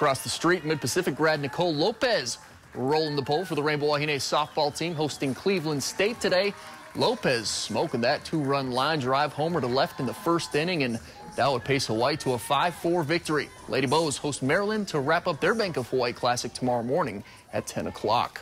Across the street, Mid-Pacific grad Nicole Lopez rolling the pole for the Rainbow Wahine softball team hosting Cleveland State today. Lopez smoking that two-run line drive homer to left in the first inning, and that would pace Hawaii to a 5-4 victory. Lady Bows host Maryland to wrap up their Bank of Hawaii Classic tomorrow morning at 10 o'clock.